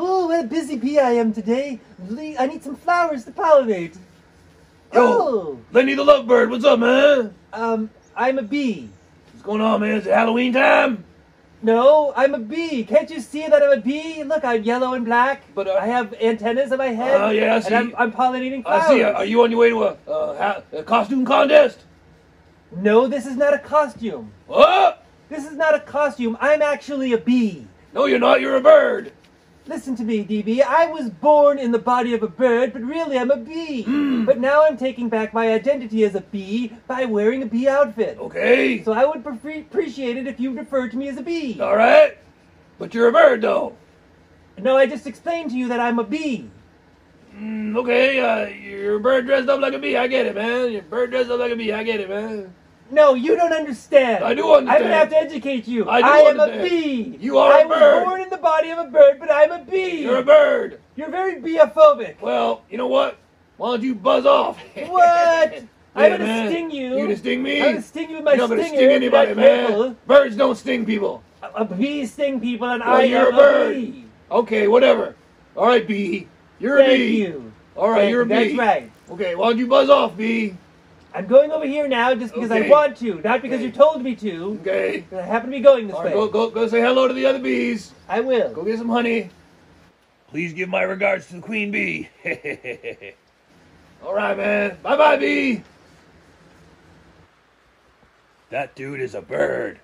Oh, what a busy bee I am today. I need some flowers to pollinate. Yo, Oh, Lenny the Lovebird, what's up, man? um, I'm a bee. What's going on, man? Is it Halloween time? No, I'm a bee. Can't you see that I'm a bee? Look, I'm yellow and black. But, uh, I have antennas on my head. Oh, yeah, I see. And I'm, I'm pollinating flowers. I see. Are you on your way to a, uh, a costume contest? No, this is not a costume. What? This is not a costume. I'm actually a bee. No, you're not. You're a bird. Listen to me, DB. I was born in the body of a bird, but really I'm a bee. Hmm. But now I'm taking back my identity as a bee by wearing a bee outfit. Okay. So I would pre- appreciate it if you referred to me as a bee. All right. But you're a bird, though. No, I just explained to you that I'm a bee. Mm, okay. Uh, you're a bird dressed up like a bee. I get it, man. You're a bird dressed up like a bee. I get it, man. No, you don't understand. I do understand. I'm gonna have to educate you. I do am understand. a bee. You are a I bird. I was born in the body of a bird, but I'm a bee. You're a bird. You're very beophobic. Well, you know what? Why don't you buzz off? What? I'm gonna man. sting you. You gonna sting me? I'm gonna sting you with my You're not gonna sting anybody, man. careful. Birds don't sting people. A, a bee sting people, and Well, I you're am a bird. bee. Okay, whatever. All right, bee. You're a bee. you. All right, Thank you're a you. That's bee. right. Okay, why don't you buzz off, bee? I'm going over here now just because Okay. I want to, not because Okay. you told me to. Okay. 'cause I happen to be going this All way. go, go, go say hello to the other bees. I will. Go get some honey. Please give my regards to the queen bee. All right, man. Bye bye, bee. That dude is a bird.